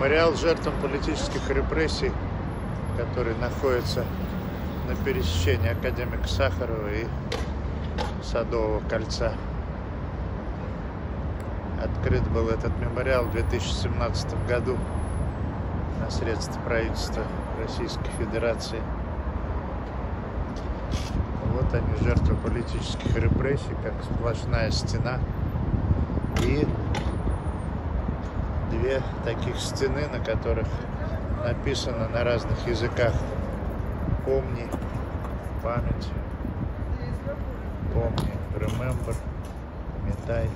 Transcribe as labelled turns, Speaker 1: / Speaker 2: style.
Speaker 1: Мемориал жертвам политических репрессий, который находится на пересечении Академика Сахарова и Садового кольца. Открыт был этот мемориал в 2017 году на средства правительства Российской Федерации. Вот они, жертвы политических репрессий, как сплошная стена. И две таких стены, на которых написано на разных языках «Помни», «Память», «Помни», «Remember», «Памятай».